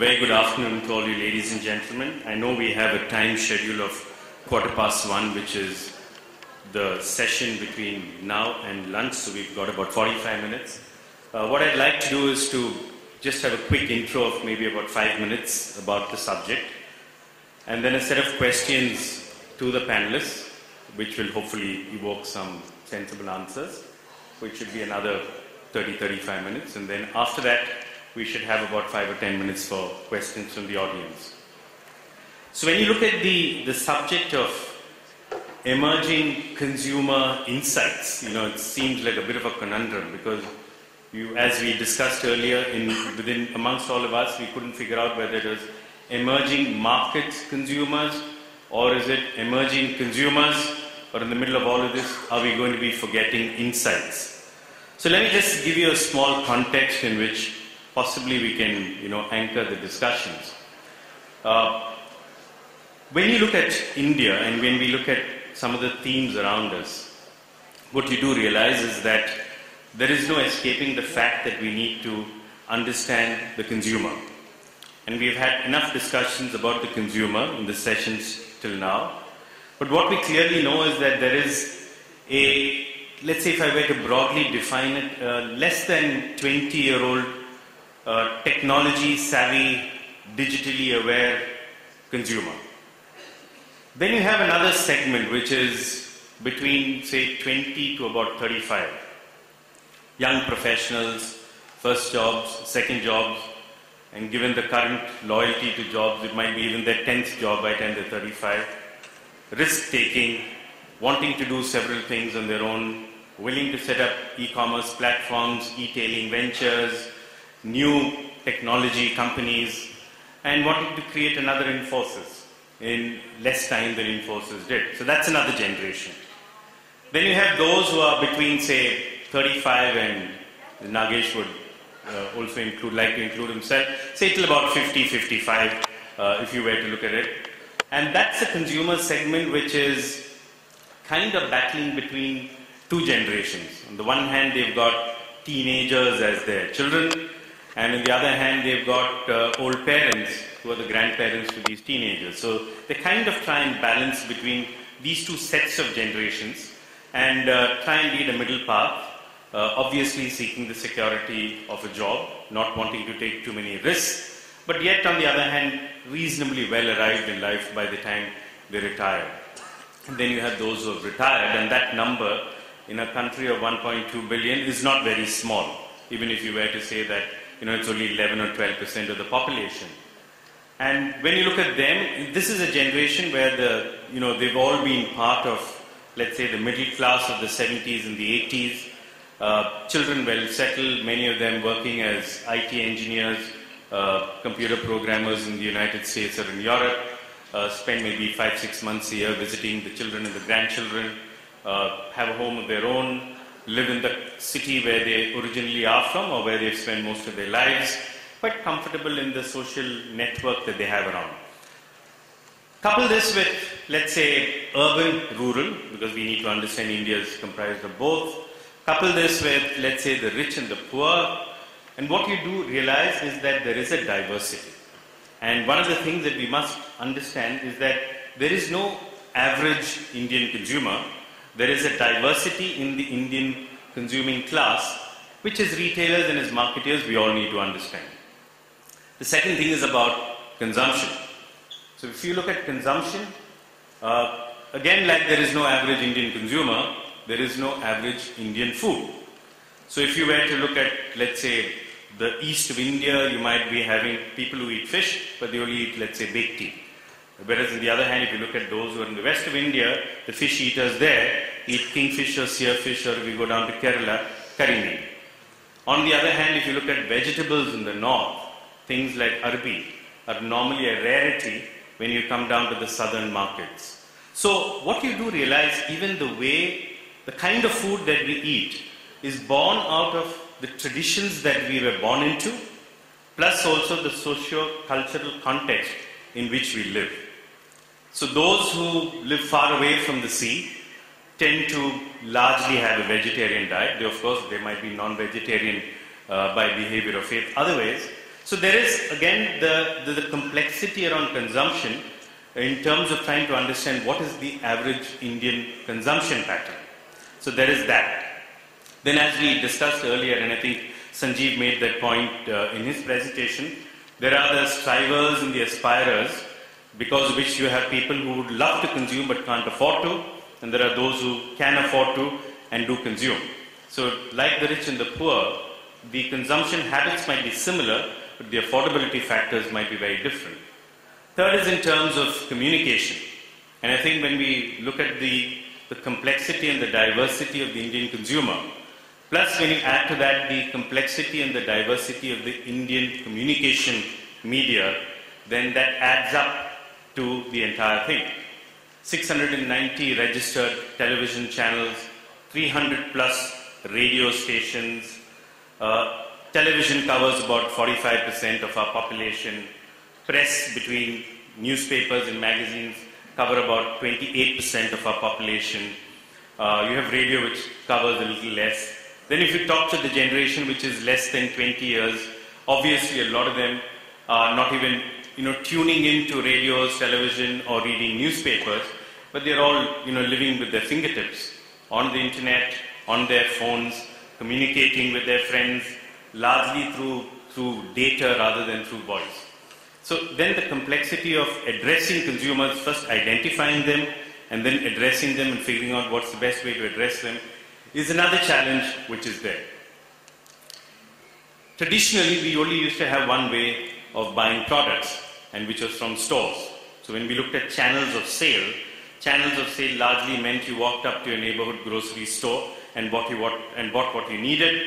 very good afternoon to all you ladies and gentlemen. I know we have a time schedule of quarter past one, which is the session between now and lunch, so we've got about 45 minutes. Uh, what I'd like to do is to just have a quick intro of maybe about five minutes about the subject, and then a set of questions to the panelists, which will hopefully evoke some sensible answers, which should be another 30 35 minutes, and then after that, we should have about five or 10 minutes for questions from the audience. So, when you look at the, the subject of emerging consumer insights, you know, it seems like a bit of a conundrum because you, as we discussed earlier, in within amongst all of us, we couldn't figure out whether it was emerging market consumers or is it emerging consumers, or in the middle of all of this, are we going to be forgetting insights? So let me just give you a small context in which possibly we can, you know, anchor the discussions. Uh, when you look at India and when we look at some of the themes around us, what you do realize is that there is no escaping the fact that we need to understand the consumer. And we've had enough discussions about the consumer in the sessions till now. But what we clearly know is that there is a, let's say if I were to broadly define it, uh, less than 20 year old uh, technology savvy, digitally aware consumer. Then you have another segment which is between, say, 20 to about 35. Young professionals, first jobs, second jobs, and given the current loyalty to jobs, it might be even their 10th job by 10 to 35. Risk taking, wanting to do several things on their own, willing to set up e commerce platforms, e tailing ventures, new technology companies, and wanted to create another Infosys in less time than Infosys did. So that's another generation. Then you have those who are between, say, 35 and Nagesh would uh, also include, like to include himself, say till about 50, 55, uh, if you were to look at it. And that's a consumer segment which is kind of battling between two generations. On the one hand, they've got teenagers as their children, and on the other hand, they've got uh, old parents who are the grandparents to these teenagers. So they kind of try and balance between these two sets of generations and uh, try and lead a middle path, uh, obviously seeking the security of a job, not wanting to take too many risks, but yet on the other hand, reasonably well arrived in life by the time they retire. And then you have those who have retired, and that number in a country of 1.2 billion is not very small, even if you were to say that you know, it's only 11 or 12 percent of the population. And when you look at them, this is a generation where the, you know, they've all been part of, let's say, the middle class of the 70s and the 80s. Uh, children well settled, many of them working as IT engineers, uh, computer programmers in the United States or in Europe. Uh, spend maybe five, six months a year visiting the children and the grandchildren, uh, have a home of their own, live in the city where they originally are from or where they've spent most of their lives, quite comfortable in the social network that they have around. Couple this with, let's say, urban, rural, because we need to understand India is comprised of both. Couple this with, let's say, the rich and the poor. And what you do realize is that there is a diversity. And one of the things that we must understand is that there is no average Indian consumer. There is a diversity in the Indian consuming class, which as retailers and as marketers, we all need to understand. The second thing is about consumption. So if you look at consumption, uh, again, like there is no average Indian consumer, there is no average Indian food. So if you were to look at, let's say, the east of India, you might be having people who eat fish, but they only eat, let's say, bhetki. Whereas on the other hand, if you look at those who are in the west of India, the fish eaters there eat kingfish or seerfish, or if we go down to Kerala, meat. On the other hand, if you look at vegetables in the north, things like arbi are normally a rarity when you come down to the southern markets. So what you do realize, even the way, the kind of food that we eat is born out of the traditions that we were born into, plus also the socio-cultural context in which we live. So those who live far away from the sea tend to largely have a vegetarian diet. They, of course, they might be non-vegetarian uh, by behavior or faith otherwise, So there is, again, the, the, the complexity around consumption in terms of trying to understand what is the average Indian consumption pattern. So there is that. Then as we discussed earlier, and I think Sanjeev made that point uh, in his presentation, there are the strivers and the aspirers, because of which you have people who would love to consume but can't afford to, and there are those who can afford to and do consume. So like the rich and the poor, the consumption habits might be similar, but the affordability factors might be very different. Third is in terms of communication. And I think when we look at the, the complexity and the diversity of the Indian consumer, plus when you add to that the complexity and the diversity of the Indian communication media, then that adds up to the entire thing. 690 registered television channels, 300 plus radio stations. Uh, television covers about 45% of our population. Press between newspapers and magazines cover about 28% of our population. Uh, you have radio which covers a little less. Then if you talk to the generation which is less than 20 years, obviously a lot of them are not even you know, tuning into radios, television, or reading newspapers, but they're all, you know, living with their fingertips on the internet, on their phones, communicating with their friends, largely through, through data rather than through voice. So then the complexity of addressing consumers, first identifying them, and then addressing them and figuring out what's the best way to address them, is another challenge which is there. Traditionally, we only used to have one way of buying products, and which was from stores. So when we looked at channels of sale, channels of sale largely meant you walked up to your neighborhood grocery store and bought, you what, and bought what you needed.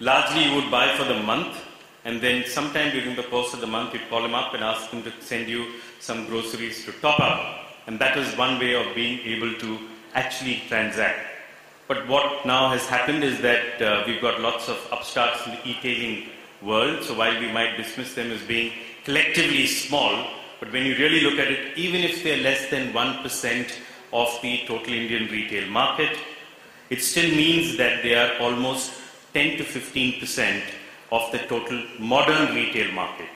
Largely you would buy for the month, and then sometime during the course of the month you'd call them up and ask them to send you some groceries to top up. And that was one way of being able to actually transact. But what now has happened is that uh, we've got lots of upstarts in the e-tailing world. So while we might dismiss them as being collectively small, but when you really look at it, even if they're less than 1% of the total Indian retail market, it still means that they are almost 10 to 15% of the total modern retail market.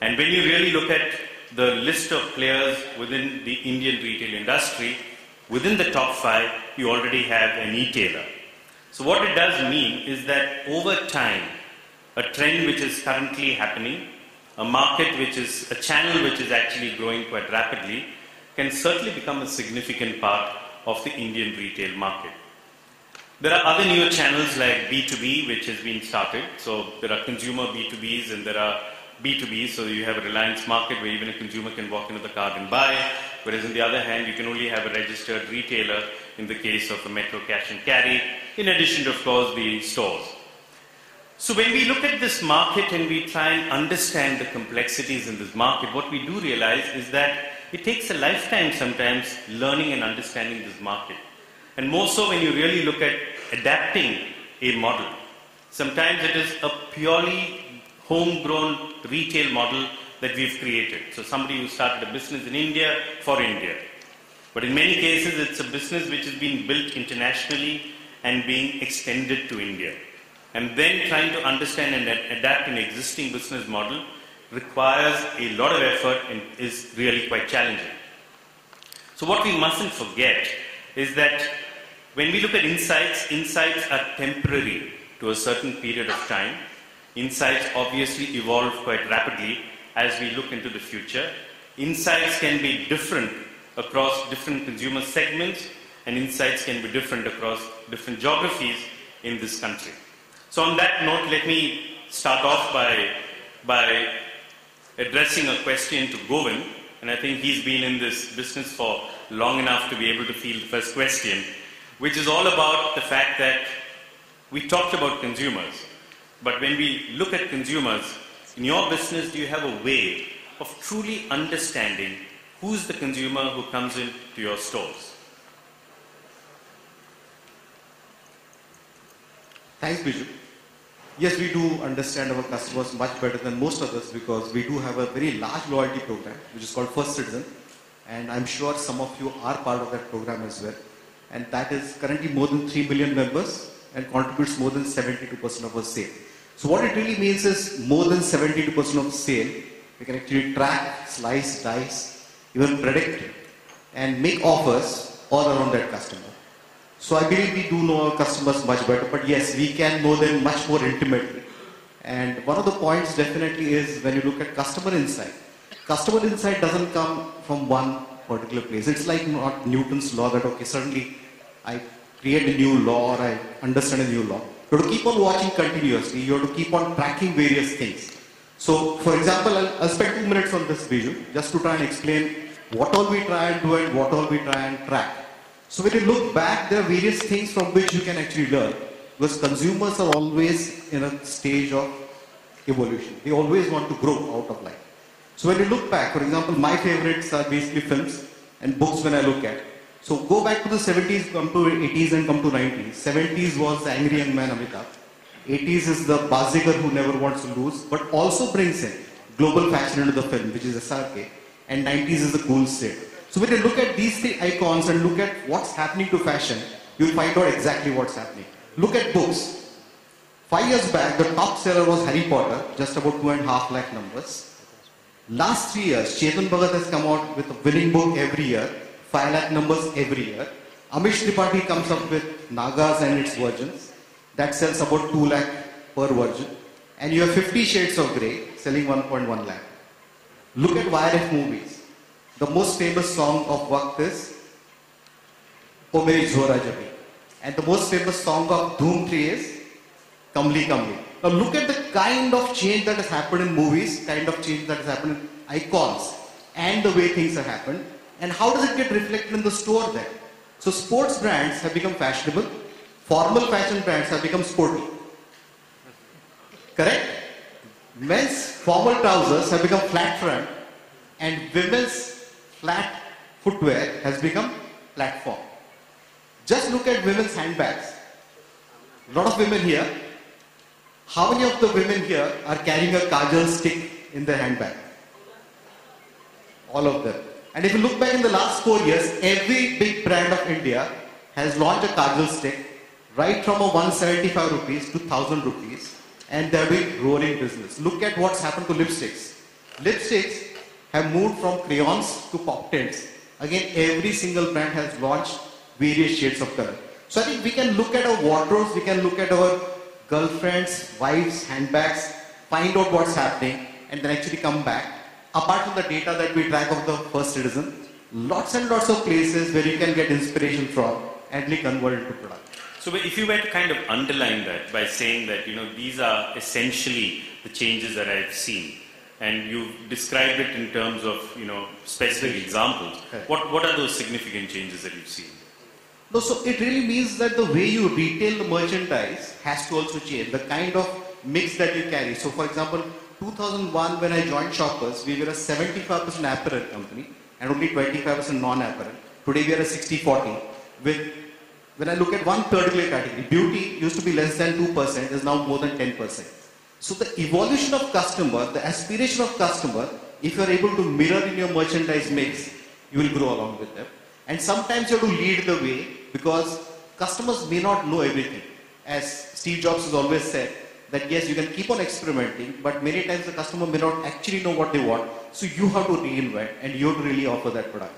And when you really look at the list of players within the Indian retail industry, within the top five, you already have an e-tailer. So what it does mean is that over time, a trend which is currently happening, a market which is, a channel which is actually growing quite rapidly, can certainly become a significant part of the Indian retail market. There are other newer channels like B2B, which has been started. So there are consumer B2Bs and there are B2Bs. So you have a Reliance market where even a consumer can walk into the card and buy. Whereas on the other hand, you can only have a registered retailer in the case of a Metro Cash and Carry, in addition to, of course, the stores. So when we look at this market and we try and understand the complexities in this market, what we do realize is that it takes a lifetime sometimes learning and understanding this market. And more so when you really look at adapting a model. Sometimes it is a purely homegrown retail model that we've created. So somebody who started a business in India for India. But in many cases, it's a business which has been built internationally and being extended to India. And then trying to understand and adapt an existing business model requires a lot of effort and is really quite challenging. So what we mustn't forget is that when we look at insights, insights are temporary to a certain period of time. Insights obviously evolve quite rapidly as we look into the future. Insights can be different across different consumer segments and insights can be different across different geographies in this country. So on that note, let me start off by, by addressing a question to Govind, and I think he's been in this business for long enough to be able to field the first question, which is all about the fact that we talked about consumers, but when we look at consumers, in your business, do you have a way of truly understanding who's the consumer who comes into your stores? Thanks, Biju. Yes, we do understand our customers much better than most others because we do have a very large loyalty program, which is called First Citizen. And I'm sure some of you are part of that program as well. And that is currently more than 3 million members and contributes more than 72% of our sale. So what it really means is more than 72% of sale, we can actually track, slice, dice, even predict, and make offers all around that customer. So I believe we do know our customers much better, but yes, we can know them much more intimately. And one of the points definitely is when you look at customer insight. Customer insight doesn't come from one particular place. It's like not Newton's law that okay, suddenly I create a new law or I understand a new law. You have to keep on watching continuously. You have to keep on tracking various things. So, for example, I'll, I'll spend two minutes on this visual just to try and explain what all we try and do and what all we try and track. So when you look back, there are various things from which you can actually learn because consumers are always in a stage of evolution. They always want to grow out of life. So when you look back, for example, my favorites are basically films and books when I look at. So go back to the 70s, come to 80s and come to 90s. 70s was the angry young man Amitabh. 80s is the Bazigar who never wants to lose, but also brings in global fashion into the film, which is SRK. And 90s is the cool state. So when you look at these three icons and look at what's happening to fashion, you'll find out exactly what's happening. Look at books. Five years back, the top seller was Harry Potter, just about two and a half lakh numbers. Last three years, Chetan Bhagat has come out with a winning book every year, 5 lakh numbers every year. Amish Tripathi comes up with Nagas and its versions. That sells about 2 lakh per version. And you have 50 Shades of Grey selling 1.1 lakh. Look at YRF movies. The most famous song of Waqt is O Meri Zohra Jabeen. And the most famous song of Dhoom 3 is Kamli Kamli. Now look at the kind of change that has happened in movies, kind of change that has happened in icons, and the way things have happened, and how does it get reflected in the store then? So sports brands have become fashionable, formal fashion brands have become sporty. Correct? Men's formal trousers have become flat front, and women's flat footwear has become platform. Just look at women's handbags. A lot of women here how many of the women here are carrying a kajal stick in their handbag? All of them. And if you look back in the last four years, every big brand of India has launched a kajal stick right from a 175 rupees to 1000 rupees and they're doing roaring business. Look at what's happened to lipsticks. Lipsticks have moved from crayons to pop tints. Again, every single brand has launched various shades of color. So I think we can look at our wardrobes, we can look at our girlfriends, wives, handbags, find out what's happening, and then actually come back. Apart from the data that we track of the first citizen, lots and lots of places where you can get inspiration from and convert it to product. So if you were to kind of underline that by saying that, you know, these are essentially the changes that I've seen, and you described it in terms of, you know, specific examples, what, what are those significant changes that you've seen? No, so it really means that the way you retail the merchandise has to also change. The kind of mix that you carry. So, for example, 2001 when I joined Shoppers, we were a 75% apparel company and only 25% non-apparel. Today we are a 60-40. With when I look at one particular category, beauty used to be less than 2%, is now more than 10%. So the evolution of customer, the aspiration of customer, if you are able to mirror in your merchandise mix, you will grow along with them. And sometimes you have to lead the way because customers may not know everything. As Steve Jobs has always said, that yes, you can keep on experimenting, but many times the customer may not actually know what they want. So you have to reinvent and you have to really offer that product.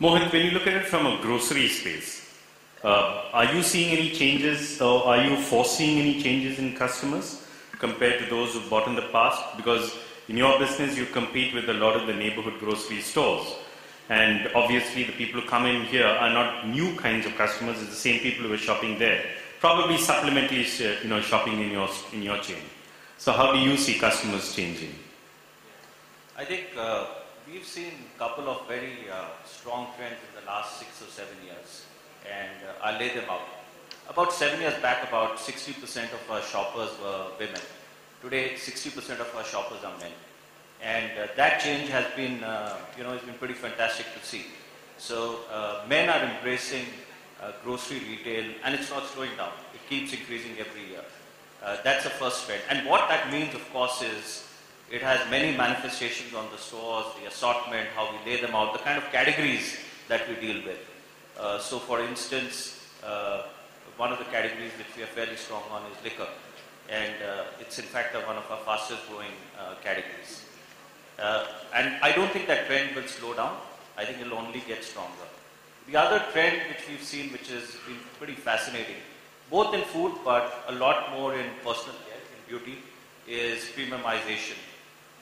Mohit, when you look at it from a grocery space, uh, are you seeing any changes or are you foreseeing any changes in customers compared to those who bought in the past? Because in your business, you compete with a lot of the neighborhood grocery stores. And obviously, the people who come in here are not new kinds of customers, it's the same people who are shopping there. Probably supplementary you know, shopping in your, in your chain. So, how do you see customers changing? I think uh, we've seen a couple of very uh, strong trends in the last six or seven years, and uh, I'll lay them out. About seven years back, about 60% of our shoppers were women. Today, 60% of our shoppers are men. And uh, that change has been, uh, you know, it's been pretty fantastic to see. So uh, men are embracing uh, grocery retail and it's not slowing down. It keeps increasing every year. Uh, that's the first trend. And what that means, of course, is it has many manifestations on the stores, the assortment, how we lay them out, the kind of categories that we deal with. Uh, so for instance, one of the categories that we are fairly strong on is liquor. and uh, it's in fact one of our fastest growing uh, categories. Uh, and I don't think that trend will slow down. I think it'll only get stronger. The other trend which we've seen, which has been pretty fascinating, both in food but a lot more in personal care, in beauty, is premiumization.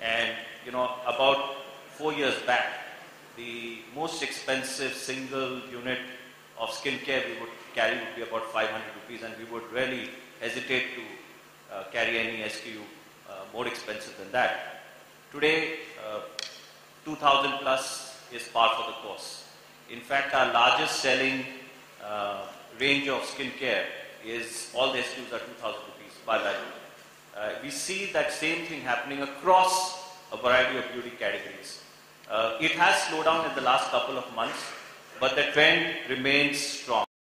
And you know, about four years back, the most expensive single unit of skincare we would carry would be about 500 rupees, and we would really hesitate to uh, carry any SKU uh, more expensive than that. Today, uh, 2000 plus is par for the course. In fact, our largest selling uh, range of skincare is all the SKUs are 2000 rupees by value. Uh, we see that same thing happening across a variety of beauty categories. Uh, it has slowed down in the last couple of months, but the trend remains strong.